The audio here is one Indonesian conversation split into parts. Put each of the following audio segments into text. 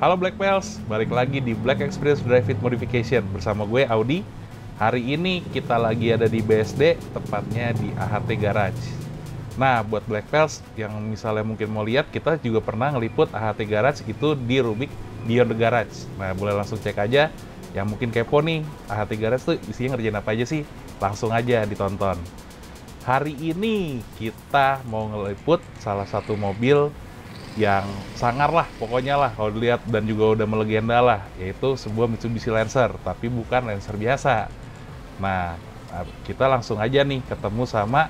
Halo Black Pals, balik lagi di Black Experience Drive It Modification bersama gue Audi. Hari ini kita lagi ada di BSD, tepatnya di AHT Garage. Nah, buat Black Pals yang misalnya mungkin mau lihat, kita juga pernah ngeliput AHT Garage itu di Rubik Beyond the Garage. Nah, boleh langsung cek aja. Yang mungkin kepo nih, AHT Garage tuh isinya ngerjain apa aja sih? Langsung aja ditonton. Hari ini kita mau ngeliput salah satu mobil yang sangar lah pokoknya lah kalau dilihat dan juga udah melegenda lah yaitu sebuah Mitsubishi Lancer tapi bukan Lancer biasa. Nah kita langsung aja nih ketemu sama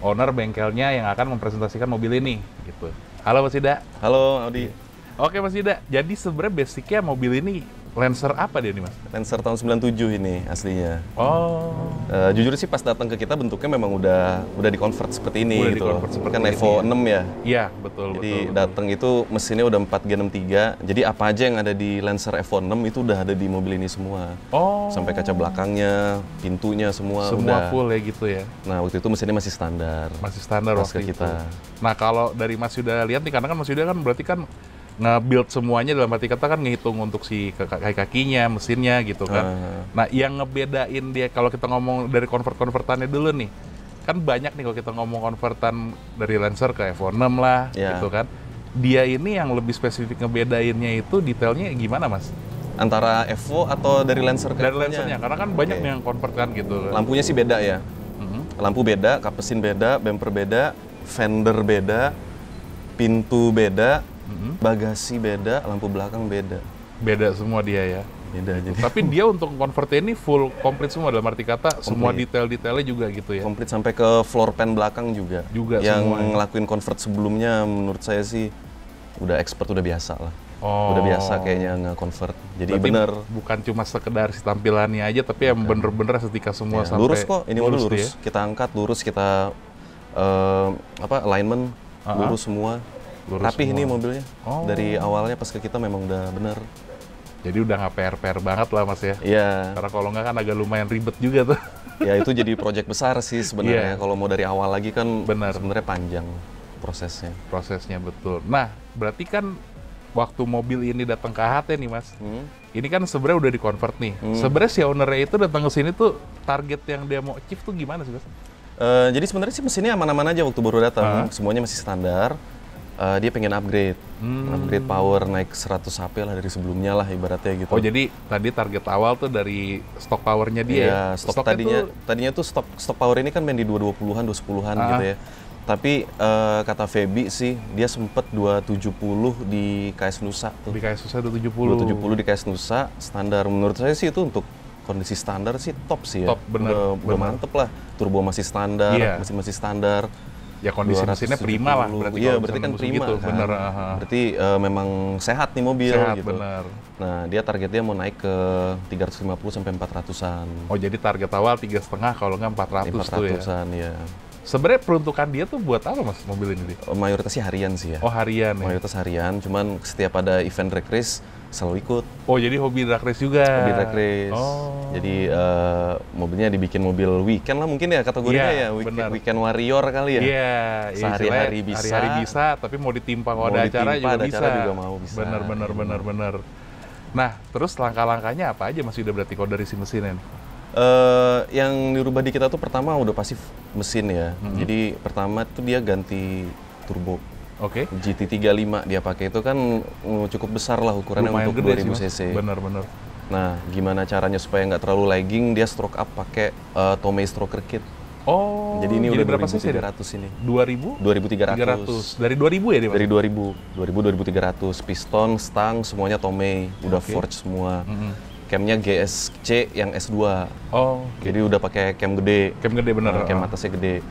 owner bengkelnya yang akan mempresentasikan mobil ini gitu. Halo Mas Ida. Halo Audi. Oke Mas Ida. Jadi sebenarnya basicnya mobil ini Lancer apa dia nih mas? Lancer tahun 97 ini aslinya. Oh. Uh, jujur sih pas datang ke kita bentuknya memang udah udah dikonvert seperti ini udah gitu. Di seperti kan Evo ini. 6 ya. Iya betul. Jadi betul, datang itu mesinnya udah 4 G63. Jadi apa aja yang ada di Lancer Evo 6 itu udah ada di mobil ini semua. Oh. Sampai kaca belakangnya, pintunya semua. Semua udah. full ya gitu ya. Nah waktu itu mesinnya masih standar. Masih standar pas waktu ke kita. Itu. Nah kalau dari Mas Yuda lihat nih karena kan Mas Yuda kan berarti kan nge-build semuanya dalam arti kata kan ngitung untuk si kaki kakinya, mesinnya gitu kan. Uh. Nah, yang ngebedain dia kalau kita ngomong dari convert-convertannya dulu nih. Kan banyak nih kalau kita ngomong convertan dari Lancer ke Evo 6 lah yeah. gitu kan. Dia ini yang lebih spesifik ngebedainnya itu detailnya gimana, Mas? Antara Evo atau dari Lancer ke Dari Lancernya, karena kan banyak okay. yang convert kan gitu. Lampunya sih beda ya. Uh -huh. Lampu beda, kapesin beda, bumper beda, fender beda, pintu beda, hmm. bagasi beda, lampu belakang beda. Beda semua dia ya. Beda jadi. Tapi dia untuk convert ini full komplit semua dalam arti kata komplit. semua detail-detailnya juga gitu ya. Komplit sampai ke floor pan belakang juga. Juga Yang semua. Yang ngelakuin convert sebelumnya menurut saya sih udah expert udah biasa lah. Oh. Udah biasa kayaknya nge-convert. Jadi Berarti bener. Bukan cuma sekedar si tampilannya aja, tapi yang bener-bener setika semua ya, sampai lurus kok. Ini lurus, lurus. Ya? Kita angkat lurus, kita uh, apa alignment uh -huh. lurus semua. Lurus Rapih semua. ini mobilnya. Oh. Dari awalnya pas ke kita memang udah bener. Jadi udah nggak PR-PR banget lah mas ya? Iya. Karena kalau nggak kan agak lumayan ribet juga tuh. ya itu jadi project besar sih sebenarnya. Yeah. Kalau mau dari awal lagi kan Bener. sebenarnya panjang prosesnya. Prosesnya betul. Nah berarti kan waktu mobil ini datang ke AHT nih mas, hmm. ini kan sebenarnya udah di-convert nih. Hmm. Sebenarnya si ownernya itu datang ke sini tuh target yang dia mau achieve tuh gimana sih mas? Uh, jadi sebenarnya sih mesinnya aman-aman aja waktu baru datang, uh -huh. semuanya masih standar uh, dia pengen upgrade, hmm. upgrade power naik 100 HP lah dari sebelumnya lah ibaratnya gitu. Oh jadi tadi target awal tuh dari stok powernya dia? Iya, stok Stoknya tadinya tuh... tadinya tuh stok stok power ini kan main di 220-an, 210-an ah. gitu ya. Tapi uh, kata Feby sih dia sempet 270 di KS Nusa tuh. Di KS Nusa 270. 270 di KS Nusa standar menurut saya sih itu untuk kondisi standar sih top sih ya. Top bener. Udah, bener. udah mantep lah. Turbo masih standar, yeah. masih masih standar ya kondisi mesinnya prima lah berarti iya berarti kan prima gitu, kan. bener, uh, berarti uh, memang sehat nih mobil sehat, gitu. bener. nah dia targetnya mau naik ke 350 sampai 400-an oh jadi target awal tiga setengah kalau nggak 400, 400 tuh ya? 400-an ya Sebenarnya peruntukan dia tuh buat apa mas mobil ini? Oh, mayoritasnya harian sih ya. Oh harian ya? Mayoritas harian, cuman setiap ada event drag race selalu ikut. Oh jadi hobi drag race juga? Hobi drag race. Oh. Jadi uh, mobilnya dibikin mobil weekend lah mungkin ya kategorinya yeah, ya. Weekend, bener. weekend warrior kali ya? Iya. Yeah, Sehari-hari bisa. Hari-hari bisa, tapi mau ditimpa kalau ada acara juga ada bisa. Acara juga mau bisa. Bener, bener, bener, bener. Nah, terus langkah-langkahnya apa aja masih udah berarti kalau dari si mesin? Uh, yang dirubah di kita tuh pertama udah pasti mesin ya. Mm -hmm. Jadi pertama tuh dia ganti turbo. Oke. Okay. GT35 dia pakai itu kan mm, cukup besar lah ukurannya Lumayan untuk 2000 cc. Bener-bener. Nah, gimana caranya supaya nggak terlalu lagging? Dia stroke up pakai uh, Tomei stroker kit. Oh. Jadi ini jadi udah berapa cc 300 ini. 2000? 2300. 300. Dari 2000 ya dia? Dari 2000. 2000 2300. Piston, stang semuanya Tomei, udah okay. forge semua. Mm -hmm camnya GSC yang S2. Oh. Jadi udah pakai cam gede. Cam gede bener. Nah, cam atasnya gede.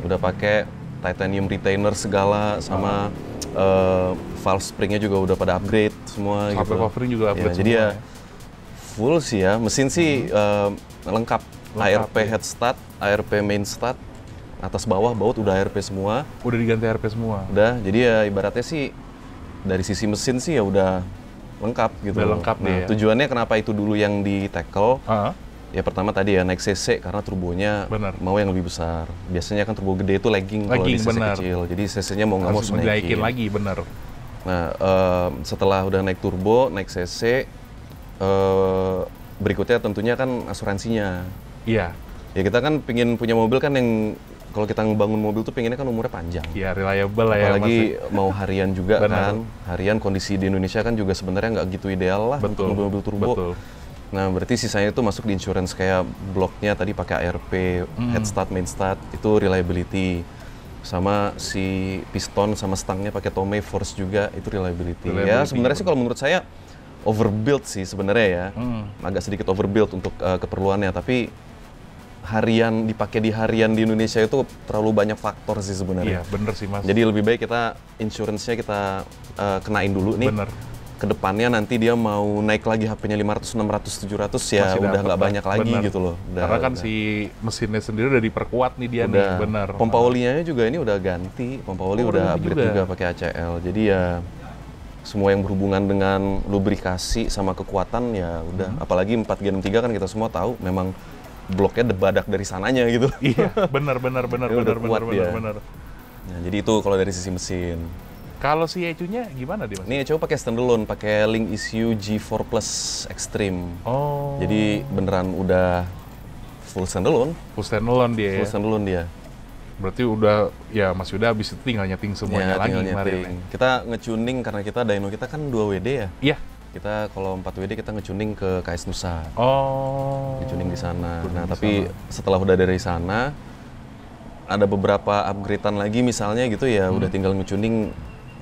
Udah pakai titanium retainer segala sama uh, valve springnya juga udah pada upgrade semua Sampai gitu. juga upgrade ya, semua. Jadi ya full sih ya. Mesin sih uh, lengkap. lengkap. ARP ya. head start, ARP main start, atas bawah baut udah ARP semua. Udah diganti ARP semua. Udah. Jadi ya ibaratnya sih dari sisi mesin sih ya udah lengkap gitu. Udah lengkap nah, ya. Tujuannya kenapa itu dulu yang di tackle? Uh -huh. Ya pertama tadi ya naik CC karena turbonya bener. mau yang lebih besar. Biasanya kan turbo gede itu lagging, kalau di CC bener. kecil. Jadi CC-nya mau nggak mau dinaikin lagi, bener. Nah, eh, setelah udah naik turbo, naik cc, eh, berikutnya tentunya kan asuransinya. Iya, Ya kita kan pingin punya mobil kan yang kalau kita ngebangun mobil tuh pengennya kan umurnya panjang. iya reliable lah ya. Apalagi mau harian juga Benar. kan. Harian kondisi di Indonesia kan juga sebenarnya nggak gitu ideal lah untuk Betul. mobil-mobil turbo. Betul. Nah, berarti sisanya itu masuk di insurance kayak bloknya tadi pakai ARP, Hmm. head start, main start, itu reliability. Sama si piston sama stangnya pakai Tomei Force juga, itu reliability. ya, Reliability, sebenarnya sih kalau menurut saya overbuild sih sebenarnya ya. Hmm. Agak sedikit overbuild untuk uh, keperluannya, tapi harian dipakai di harian di Indonesia itu terlalu banyak faktor sih Iya, sebenarnya. bener sih Mas. Jadi lebih baik kita insurance-nya kita uh, kenain dulu nih bener. ke depannya nanti dia mau naik lagi HP-nya 500, 600, 700 ya Masih udah nggak banyak lagi Bener. gitu loh. Udah, Karena kan udah- si mesinnya sendiri udah diperkuat nih dia udah. nih, bener. Pompa olinya juga ini udah ganti, pompa oli Oh, udah upgrade juga. juga, pakai ACL. Jadi ya semua yang berhubungan dengan lubrikasi sama kekuatan ya udah. Hmm. Apalagi 4 Gen 3 kan kita semua tahu memang bloknya debadak dari sananya gitu. Iya, udah bener bener kuat bener dia. bener. Nah, jadi itu kalau dari sisi mesin. Kalau si ECU-nya gimana dia? Ini coba pakai standalone, pakai Link ECU G4 Plus Extreme. Oh, Jadi beneran udah full standalone, full standalone dia ya. full standalone dia. Berarti udah ya Mas Yuda habis itu tinggal nyeting semuanya Ya, lagi kemarin. nyeting. Kita ngetuning karena kita dyno kita kan 2 WD ya. ya? Iya. Kita kalau 4 WD kita ngetuning ke KS Nusa. Oh. Ngetuning di sana. Nah, tapi sana. setelah udah dari sana ada beberapa upgradean lagi misalnya gitu ya Hmm. udah tinggal ngetuning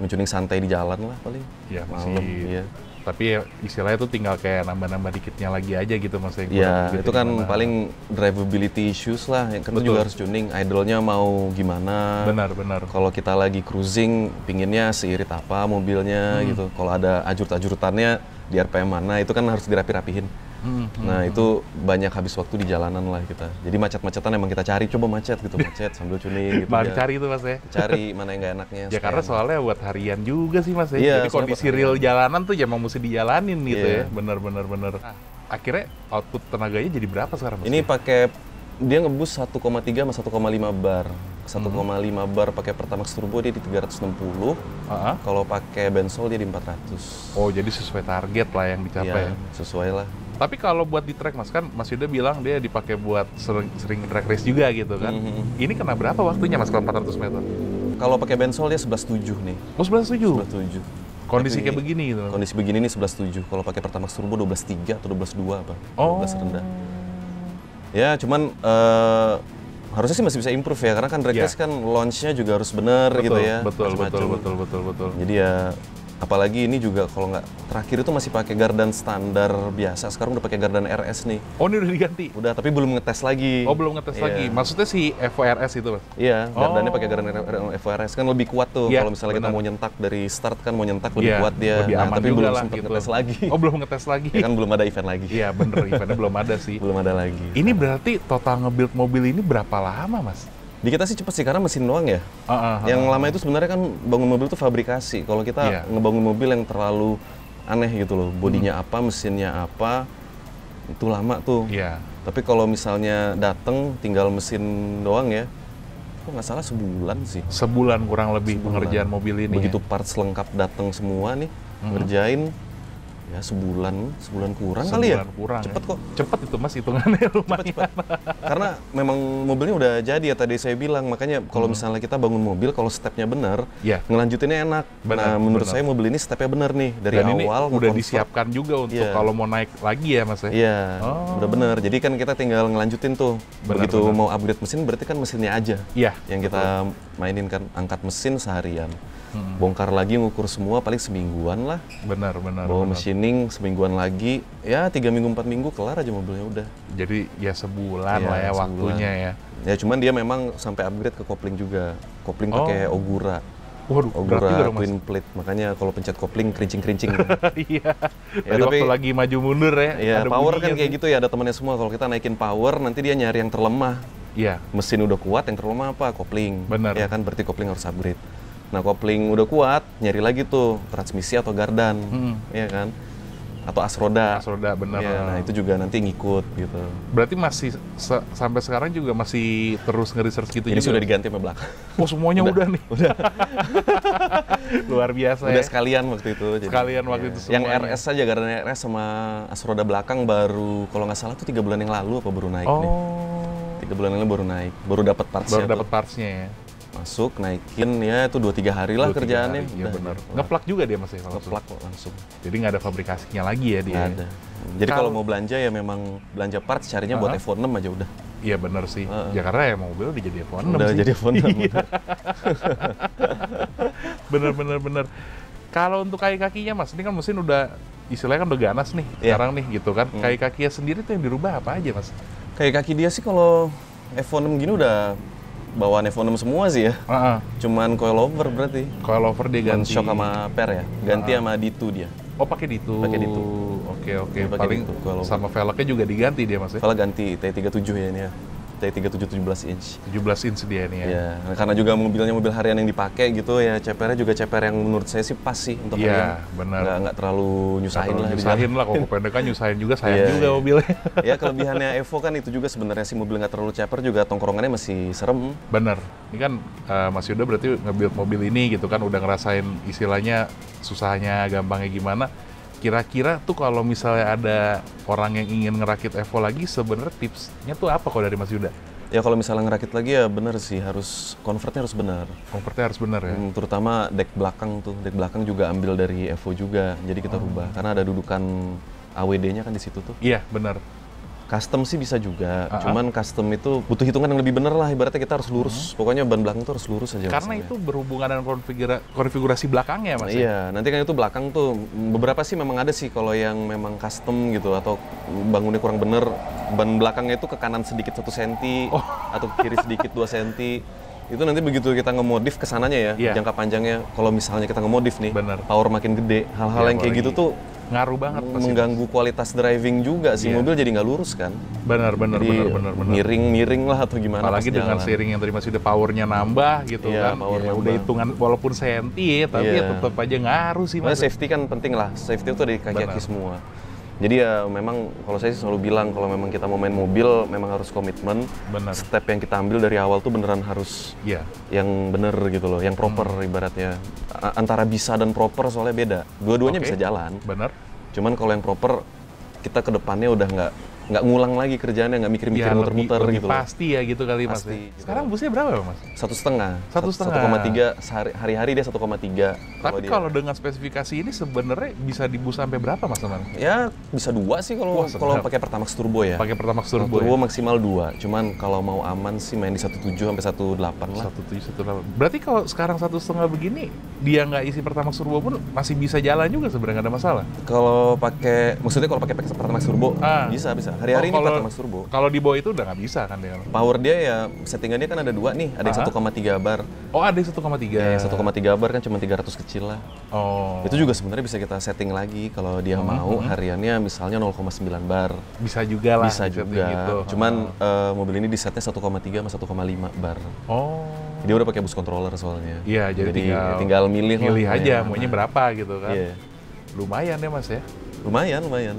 ngetuning santai di jalan lah paling. Ya masih. Malam, iya. Tapi ya istilahnya tuh tinggal kayak nambah-nambah dikitnya lagi aja gitu Mas. yang kurang Ya, gitu itu kan gimana. paling drivability issues lah. Yang kan itu juga harus tuning. Idle-nya mau gimana. benar benar. Kalau kita lagi cruising, pinginnya seirit apa mobilnya Hmm. gitu. Kalau ada ajur-ajurutannya di RPM mana, itu kan harus dirapi-rapihin. Hmm, hmm. Nah itu banyak habis waktu di jalanan lah kita. Jadi macet-macetan emang kita cari, coba macet gitu, macet sambil tuning gitu. Malah ya. dicari itu Mas ya. Cari mana yang nggak enaknya. Ya karena soalnya buat harian juga sih Mas ya. Iya, Jadi kondisi real harian. jalanan tuh ya emang mesti dijalanin gitu Iya. ya. Bener bener bener. Nah, akhirnya output tenaganya jadi berapa sekarang Mas? Ini pakai dia ngebus 1,3 sama 1,5 bar. 1,5 Hmm. bar pakai Pertamax Turbo dia di 360. Ah, ah. Kalau pakai Bensol dia di 400. Oh jadi sesuai target lah yang dicapai. Iya, sesuai lah. Tapi kalau buat di track Mas kan Mas Yuda bilang dia dipakai buat sering, sering track race juga gitu kan. Mhm. Ini kena berapa waktunya Mas kalau 400 meter? Kalau pakai Bensol dia 11.7 nih. Oh 11.7. 11.7. Kondisi Tapi kayak begini gitu. Kondisi begini nih 11.7. Kalau pakai Pertamax Turbo 12.3 atau 12.2 apa? Oh. 12 rendah. Ya, cuman eh, harusnya sih masih bisa improve ya karena kan drag Iya. race kan launch-nya juga harus bener Betul, gitu ya. betul, betul, macam-macam. betul, betul, betul. Jadi ya apalagi ini juga kalau nggak terakhir itu masih pakai gardan standar biasa. Sekarang udah pakai gardan RS nih. Oh ini udah diganti. Udah, tapi belum ngetes lagi. Oh belum ngetes Iya. lagi. Maksudnya si FORS itu mas? Iya, gardannya Oh. pakai gardan FRS kan lebih kuat tuh. Iya, Kalau misalnya kita benar. mau nyentak dari start kan mau nyentak lebih Iya, kuat dia. Lebih Nah, tapi belum sempat gitu. ngetes lagi. Oh belum ngetes lagi. ya kan belum ada event lagi. Iya bener, eventnya belum ada sih. belum ada lagi. Ini berarti total nge-build mobil ini berapa lama mas? Di kita sih cepet sih karena mesin doang ya. Ah, ah, ah, yang lama itu sebenarnya kan bangun mobil itu fabrikasi. Kalau kita Iya. ngebangun mobil yang terlalu aneh gitu loh, bodinya Hmm. apa, mesinnya apa, itu lama tuh. Iya. Tapi kalau misalnya dateng tinggal mesin doang ya, kok nggak salah sebulan sih. Sebulan kurang lebih Sebulan. pengerjaan mobil ini. Begitu ya? parts lengkap datang semua nih, Mhm. ngerjain ya sebulan, sebulan kurang kali ya. Sebulan kurang. Cepet ya. kok. Cepet itu mas hitungannya lumayan. Cepet. Karena memang mobilnya udah jadi ya tadi saya bilang, makanya kalau misalnya kita bangun mobil kalau stepnya benar, Hmm. Iya. ngelanjutinnya enak. Benar, nah, menurut benar. saya mobil ini stepnya benar nih dari Dan ini awal udah nge-convert. disiapkan juga untuk Iya. kalau mau naik lagi ya mas ya? Iya, Oh. udah bener. Jadi kan kita tinggal ngelanjutin tuh. Benar, Begitu benar. mau upgrade mesin berarti kan mesinnya aja Iya. yang kita mainin kan angkat mesin seharian. Mm-mm. Bongkar lagi ngukur semua paling semingguan lah. Benar, benar. Bawa benar. machining semingguan lagi, ya tiga minggu empat minggu kelar aja mobilnya udah. Jadi ya sebulan Iya, lah ya sebulan. waktunya ya. Ya cuman dia memang sampai upgrade ke kopling juga. Kopling Oh. pakai Ogura. Waduh, Ogura twin plate. Makanya kalau pencet kopling kerincing-kerincing. Iya. Ya, tapi- waktu lagi maju mundur ya. ya ada power kan kayak gitu ya ada temennya semua. Kalau kita naikin power nanti dia nyari yang terlemah. Iya. Mesin udah kuat yang terlemah apa? Kopling. Benar. Ya kan berarti kopling harus upgrade. Nah kopling udah kuat nyari lagi tuh transmisi atau gardan. Mm. ya kan atau Asroda. Asroda bener. Iya, nah itu juga nanti ngikut gitu. Berarti masih se- sampai sekarang juga masih terus nge-research gitu Ini juga? sudah diganti sama belakang. Oh semuanya udah, nih? Udah. Luar biasa Udah ya. sekalian waktu itu. jadi- Sekalian waktu iya. itu Yang semuanya. RS aja karena RS sama Asroda belakang baru kalau nggak salah tuh tiga bulan yang lalu apa baru naik nih. Tiga bulan lalu baru naik, baru dapat parts baru dapat partsnya ya. masuk naikin ya itu dua tiga hari lah tiga kerjaannya. hari, Udah, benar. kelar. Ngeplak juga dia mas ya langsung? Ngeplak kok langsung. Jadi nggak ada fabrikasinya lagi ya dia? Nggak ada. Jadi kalau mau belanja ya memang belanja parts carinya buat Uh-huh. Evo 6 aja udah. Iya benar sih. Heeh. Ya karena ya mobil udah jadi F1 Udah sih. jadi Evo 6. Iya. bener bener bener. Kalau untuk kaki kakinya mas, ini kan mesin udah istilahnya kan udah ganas nih Iya. sekarang nih gitu kan. Hmm. Kaki kakinya sendiri tuh yang dirubah apa aja mas? Kayak kaki dia sih kalau Evo 6 gini udah bawaan Evo 6 semua sih ya. Heeh. Cuman coilover berarti. Coilover dia ganti. shock sama per ya. Ganti Ah. sama D2 dia. Oh pakai di itu. Pakai di itu. Oke oke. Dia pakai Paling di itu, coilover. sama velgnya juga diganti dia mas ya. Kalau ganti T37 ya ini ya. T37 17 inch. 17 inch dia nih ya. Ya, nah, karena juga mobilnya mobil harian yang dipakai gitu ya, CPR-nya juga CPR yang menurut saya sih pas sih untuk Iya, harian. benar. Nggak, nggak terlalu nyusahin Terlalu lah. Nyusahin lah, kalau kependekan nyusahin juga, sayang Iya, juga iya. mobilnya. ya kelebihannya Evo kan itu juga sebenarnya sih mobil nggak terlalu CPR juga tongkrongannya masih serem. Bener. Ini kan eh, Mas Yuda berarti nge-build mobil ini gitu kan, udah ngerasain istilahnya susahnya, gampangnya gimana. Kira-kira tuh kalau misalnya ada orang yang ingin ngerakit Evo lagi, sebenarnya tipsnya tuh apa kalau dari Mas Yuda? Ya kalau misalnya ngerakit lagi ya bener sih harus convertnya harus benar. Convertnya harus bener ya? Hmm, terutama deck belakang tuh, deck belakang juga ambil dari Evo juga, jadi kita Oh. rubah karena ada dudukan AWD-nya kan di situ tuh. Iya, bener. Custom sih bisa juga, Ah, ah. cuman custom itu butuh hitungan yang lebih bener lah. Ibaratnya kita harus lurus, pokoknya ban belakang tuh harus lurus aja. Hmm. Karena rasanya. itu berhubungan dengan konfigura- konfigurasi belakangnya Mas. ya? Iya, nanti kan itu belakang tuh beberapa sih memang ada sih kalau yang memang custom gitu atau bangunnya kurang bener, ban belakangnya itu ke kanan sedikit satu senti Oh. atau ke kiri sedikit 2 senti. Itu nanti begitu kita ngemodif ke sananya ya, Iya. jangka panjangnya kalau misalnya kita ngemodif nih, Bener. power makin gede, hal-hal Iya, yang kayak gitu tuh Ngaruh banget pasti. mengganggu kualitas driving juga sih, Iya. mobil jadi nggak lurus kan. Bener, bener, jadi bener, bener, bener. miring-miring lah atau gimana Apalagi dengan jalan. seiring yang tadi masih ada powernya nambah gitu Iya, kan. power Ya, nambah. udah hitungan walaupun senti tapi ya Iya. tetap aja ngaruh sih mas. safety kan penting lah, safety itu dari kaki-kaki Benar. semua. Jadi ya memang kalau saya sih selalu bilang kalau memang kita mau main mobil memang harus komitmen. Benar. Step yang kita ambil dari awal tuh beneran harus Iya. yang bener gitu loh, yang proper Hmm. ibaratnya. A- Antara bisa dan proper soalnya beda. Dua-duanya Oke. bisa jalan. Bener. Cuman kalau yang proper kita ke depannya udah nggak nggak ngulang lagi kerjaannya, nggak mikir-mikir Ya, muter-muter gitu loh. pasti ya gitu kali mas. Pasti, ya. gitu. Sekarang busnya berapa mas? Satu setengah. Satu Sat- setengah. 1,3 sehari hari-hari dia 1,3. Tapi dia. kalau dengan spesifikasi ini sebenarnya bisa dibus sampai berapa mas teman? ya bisa dua sih kalau kalau pakai Pertamax Turbo ya. Pakai Pertamax Turbo, Turbo, ya? maksimal dua. Cuman kalau mau aman sih main di 17 sampai 18 lah. Satu tujuh satu delapan. Berarti kalau sekarang satu setengah begini, dia nggak isi Pertamax Turbo pun masih bisa jalan juga sebenarnya nggak ada masalah. Kalau pakai maksudnya kalau pakai Pertamax Turbo Ah. bisa bisa. Hari-hari Oh, ini kalau- Pertamax Turbo. Kalau di bawah itu udah nggak bisa kan dia? Power dia ya settingannya kan ada dua nih, ada yang Aha. 1,3 bar. Oh ada 1,3. Ya, yang 1,3 bar kan cuma 300 kecil lah. Oh. Itu juga sebenarnya bisa kita setting lagi kalau dia Hmm, mau hmm. hariannya misalnya 0,9 bar. bisa juga lah. bisa juga. gitu. Cuman Oh. eh, mobil ini di setnya 1,3 sama 1,5 bar. Oh. Dia udah pakai bus controller soalnya. Iya, jadi, tinggal, tinggal milih lah milih mau aja yang maunya berapa gitu kan. Iya. Lumayan ya Mas ya. Lumayan, lumayan.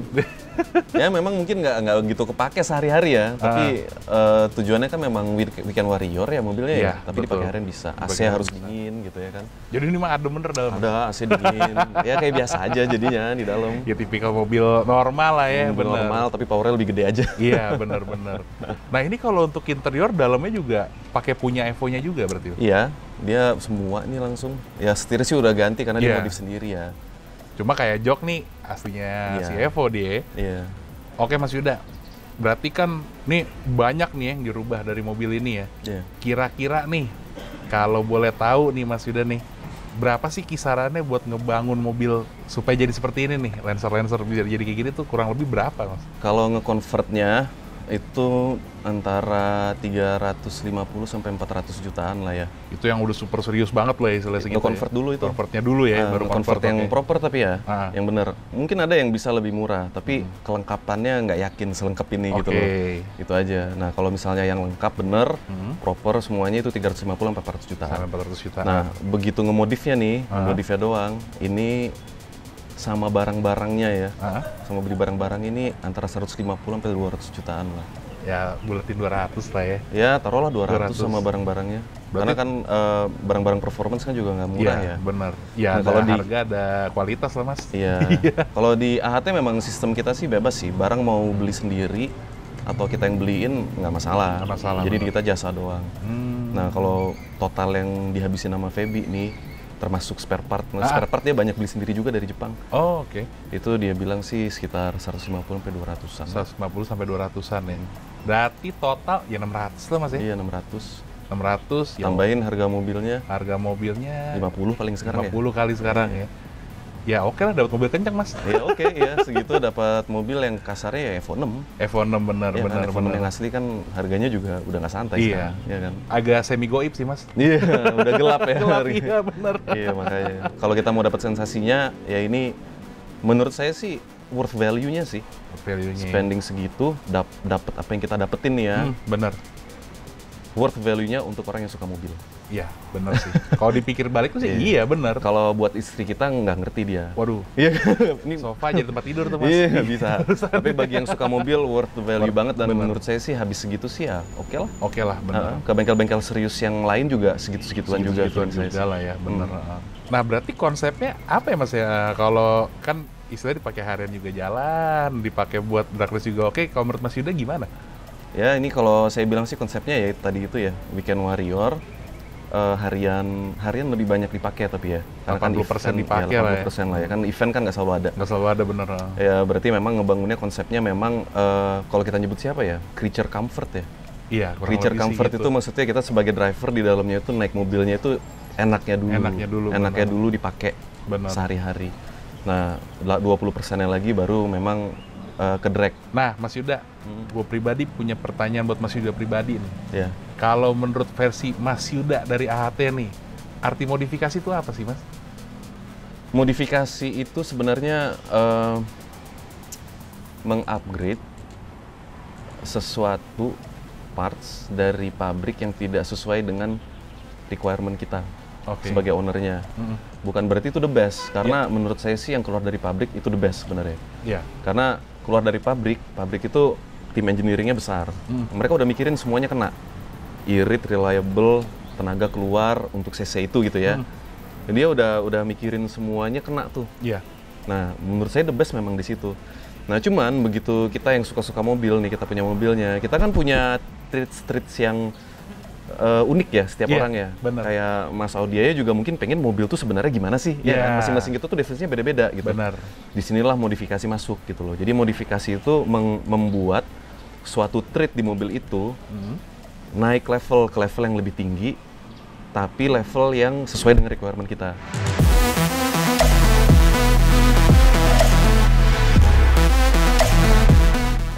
ya memang mungkin nggak nggak gitu kepake sehari-hari ya, tapi Ah. eh, tujuannya kan memang week- weekend warrior ya mobilnya Iya, ya. Tapi betul. dipakai harian bisa. AC Dipakai harus bisa. dingin gitu ya kan. Jadi ini mah adem bener dalam. Ada AC dingin. ya kayak biasa aja jadinya di dalam. Ya tipikal mobil normal lah ya, Mobil bener. normal tapi powernya lebih gede aja. Iya, bener-bener. nah ini kalau untuk interior dalamnya juga pakai punya Evo-nya juga berarti. Iya, dia semua ini langsung. Ya setir sih udah ganti karena dia Iya. modif sendiri ya. Cuma kayak jok nih aslinya Iya. si Evo dia. Iya. Oke Mas Yuda, berarti kan nih banyak nih yang dirubah dari mobil ini ya. Iya. Kira-kira nih, kalau boleh tahu nih Mas Yuda nih, berapa sih kisarannya buat ngebangun mobil supaya jadi seperti ini nih, Lancer-Lancer bisa jadi kayak gini tuh kurang lebih berapa Mas? Kalau nge-convertnya itu antara 350 sampai 400 jutaan lah ya. Itu yang udah super serius banget loh ya istilahnya segitu Nge-convert ya. dulu itu. Convertnya dulu ya, Ah, baru convert yang oke. proper tapi ya, Ah. yang bener. Mungkin ada yang bisa lebih murah, tapi kelengkapannya nggak yakin selengkap ini gitu Oke. loh. Itu aja. Nah kalau misalnya yang lengkap bener, Hmm. proper semuanya itu 350 sampai 400 jutaan. Sampai 400 juta. Nah begitu ngemodifnya nih, Ah. ngemodifnya doang, ini sama barang-barangnya ya. Ah, Sama beli barang-barang ini antara 150 sampai 200 jutaan lah. ya buletin 200 lah ya. Ya, taruhlah 200, 200. sama barang-barangnya. Karena kan eh, barang-barang performance kan juga nggak murah Iya, ya. bener. Ya Nah, kalau di- harga, ada kualitas lah mas. Iya. Kalau di AHT memang sistem kita sih bebas sih. Barang mau beli sendiri atau kita yang beliin nggak masalah. Masalah, Jadi benar. kita jasa doang. Hmm. Nah kalau total yang dihabisin sama Feby nih termasuk spare part. Nah, Ah. spare part dia banyak beli sendiri juga dari Jepang. Oh oke. Itu dia bilang sih sekitar 150 sampai 200-an. 150 sampai 200-an ya. Berarti total ya 600 lah mas ya. Iya 600. 600 ya Tambahin harga mobilnya harga mobilnya 50 paling sekarang 50 kali sekarang ya. Ya oke lah dapat mobil kencang mas. ya. Ya oke ya segitu dapat mobil yang kasarnya ya Evo 6. Evo 6 benar Ya, benar kan, Evo 6 benar. yang asli kan harganya juga udah nggak santai Iya. sekarang, ya kan. Agak semi goib sih mas. Iya, udah gelap ya. Gelap, hari. iya benar. Iya makanya. Kalau kita mau dapat sensasinya, ya ini menurut saya sih worth value-nya sih. Value-nya. Spending segitu, dap dapat apa yang kita dapetin nih ya, Hmm, benar. worth value-nya untuk orang yang suka mobil. Iya, benar sih. Kalau dipikir balik tuh sih iya benar. Kalau buat istri kita nggak ngerti dia. Waduh, Iya, ini sofa jadi tempat tidur tuh mas. Iya bisa. Tapi bagi yang suka mobil worth value Worth- banget dan bener. menurut saya sih habis segitu sih ya oke lah. Oke lah, benar. Heeh, Ke bengkel-bengkel serius yang lain juga segitu-segituan juga. Segitu-segituan menurut saya juga lah ya, benar. Hmm. Nah, berarti konsepnya apa ya Mas ya? Kalau kan istilahnya dipakai harian juga jalan, dipakai buat drag race juga oke. Kalau menurut Mas Yuda gimana? Ya ini kalau saya bilang sih konsepnya ya tadi itu ya weekend warrior eh, harian harian lebih banyak dipakai tapi ya 80% event- dipakai ya, lah ya. 80% lah ya kan event kan nggak selalu ada Nggak selalu ada bener. ya berarti memang ngebangunnya konsepnya memang eh, kalau kita nyebut siapa ya creature comfort ya Iya, creature comfort gitu. itu maksudnya kita sebagai driver di dalamnya itu naik mobilnya itu enaknya dulu Enaknya dulu, enaknya benar. dulu dipakai Benar. sehari-hari nah la- 20% lagi baru memang eh, ke drag Nah, Mas Yuda, Hmm. gue pribadi punya pertanyaan buat Mas Yuda pribadi nih. ya Kalau menurut versi Mas Yuda dari AHT nih, arti modifikasi itu apa sih Mas? Modifikasi itu sebenarnya eh, mengupgrade sesuatu parts dari pabrik yang tidak sesuai dengan requirement kita Oke. sebagai ownernya. Mm-mm. Bukan berarti itu the best, karena menurut saya sih yang keluar dari pabrik itu the best sebenarnya. Iya. Karena keluar dari pabrik, pabrik itu tim engineeringnya besar. Mm. Mereka udah mikirin semuanya kena. Irit, reliable, tenaga keluar untuk CC itu gitu ya. Mm. Dan dia udah udah mikirin semuanya kena tuh. Iya. Nah, menurut saya the best memang di situ. Nah, cuman begitu kita yang suka-suka mobil nih, kita punya mobilnya, kita kan punya treats-treats yang eh, unik ya setiap Iya, orang ya. benar. Kayak Mas Audiaya juga mungkin pengen mobil tuh sebenarnya gimana sih? Ya, Iya. kan? masing-masing itu tuh definisinya beda-beda gitu. Benar. Di sinilah modifikasi masuk gitu loh. Jadi modifikasi itu membuat suatu treat di mobil itu Mm. naik level ke level yang lebih tinggi, tapi level yang sesuai dengan requirement kita.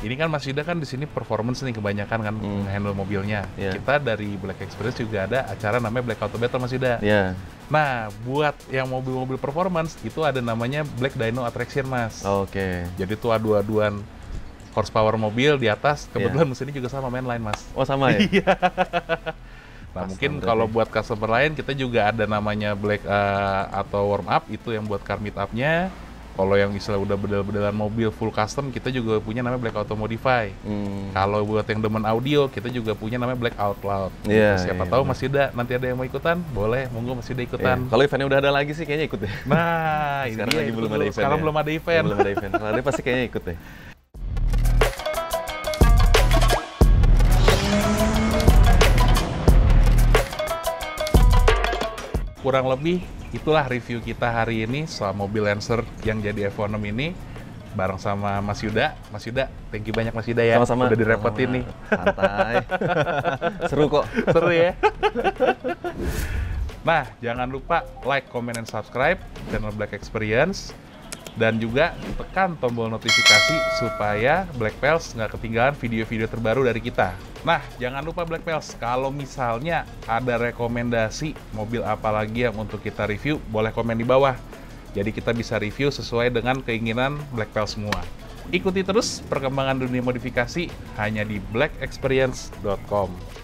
Ini kan Mas Yuda kan di sini performance nih kebanyakan kan Hmm. handle mobilnya. Iya. Kita dari Black Experience juga ada acara namanya Black Auto Battle Mas Yuda. Ya, Nah, buat yang mobil-mobil performance itu ada namanya Black Dyno Attraction Mas. oke. Jadi tuh adu-aduan horsepower mobil di atas. Kebetulan mesinnya juga sama mainline Mas. Oh sama ya? Iya. Nah Pas mungkin kalau buat customer lain kita juga ada namanya black eh, atau warm up itu yang buat car meet up-nya. Kalau yang istilah udah bedel-bedelan mobil full custom kita juga punya namanya black auto modify. Hmm. Kalau buat yang demen audio kita juga punya namanya black out loud. Iya, Siapa iya, tahu benar. Mas Yuda nanti ada yang mau ikutan, boleh monggo Mas Yuda Iya. ikutan. Kalau eventnya udah ada lagi sih kayaknya ikut deh. Nah, ini Sekarang dia, lagi belum ada event. Sekarang ya? belum ada event. Belum ada event. Kalau ada pasti kayaknya ikut deh. Kurang lebih itulah review kita hari ini soal mobil Lancer yang jadi F6 ini bareng sama Mas Yuda. Mas Yuda, thank you banyak Mas Yuda ya. Sama-sama. Udah direpotin nih. Santai. Seru kok. Seru ya. nah, jangan lupa like, comment, dan subscribe channel Black Experience. Dan juga tekan tombol notifikasi supaya Black Pals nggak ketinggalan video-video terbaru dari kita. Nah, jangan lupa Black Pals, kalau misalnya ada rekomendasi mobil apa lagi yang untuk kita review, boleh komen di bawah. Jadi kita bisa review sesuai dengan keinginan Black Pals semua. Ikuti terus perkembangan dunia modifikasi hanya di blackexperience.com.